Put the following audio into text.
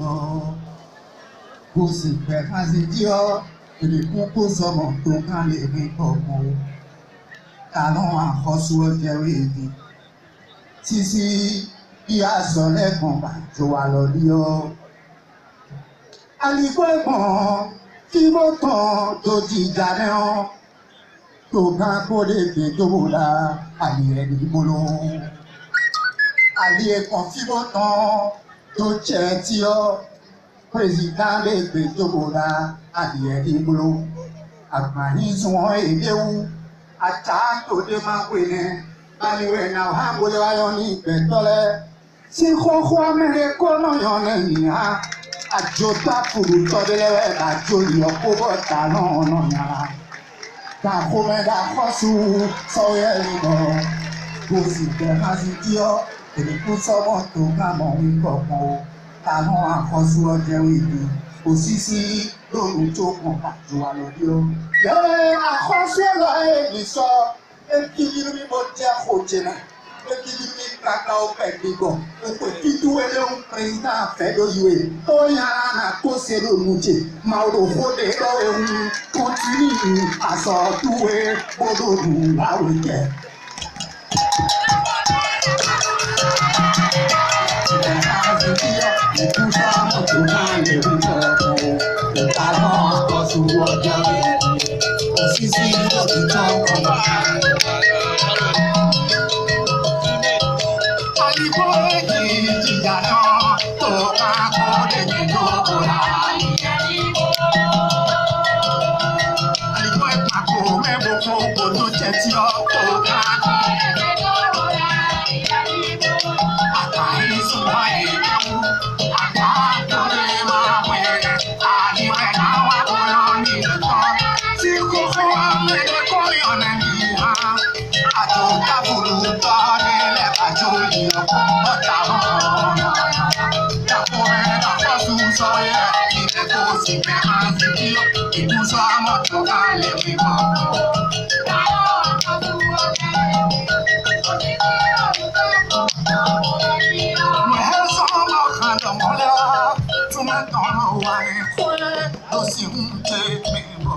hàn kò sì pẹ́ ká sì jí ọ́ ìrìkún kó sọmọ tó ká lè rí kọ̀ọ̀kan àwọn àkọ́sù ọjẹ́wé mi títí bí a sọ lẹ́kàn bàjọ́ wà lọ́lí ọ́ àlìkò ẹ̀gbọ́n kí ló tàn tó ti jalè hàn tó ká kó lè gbé dòwò la àlè ẹni gbólóhùn àlè ẹ̀kan fíbọ̀ tán. Tochɛtiɔ President le gbe dogo la adìyẹ ní bolo. Agbanyi zɔn elewu ata to de ma wele. Baliwɛ na o hã wele wa yɔ ni gbɛtɔ lɛ. Si xoxoa me ɖe kɔnɔ yɔ ne nya. Adzota furu tɔ de lɛ adzo yɔ kobɔ ta nɔnɔ nya. Gakome ɖa xɔsu sɔyɛ libɔ. Gosi tɛ ma si diɔ èkó sọ́wọ́ tó ká mọ̀ ń kọ̀ọ̀kan o táwọn àkọsù ọjọ́ ìlú kò sí sí lóru tó kàn pàjọ wa lórí o. yẹ́n àkọsù ọ̀la èmi sọ ekiri mi mo jẹ́ kò jìnnà ekiri mi kàkà ọ̀pẹ̀ gbígbọ̀ ọ̀pẹ̀ títú eléhùn pírẹ́sìtà fẹ́ lóyún ẹ̀ tó yàrá nà kó ṣe lóru jẹ màrò fòdè lọ́wọ́ ẹ̀hún kọ́ntínì àsọ̀túwẹ̀ gbọ́dọ̀ lù láwùjẹ́. ṣòwò ọjà Osisi ọdún tán kan. Àyíkó èyí jìyà oh, tó bá kọ́ lẹ́yìn tó kọ́ra. Àyíkó ẹ̀ka kò mẹ́wòó fún kò tó jẹ tí ọ́ tó bá kọ́. sì ń jẹ́ mi bọ̀.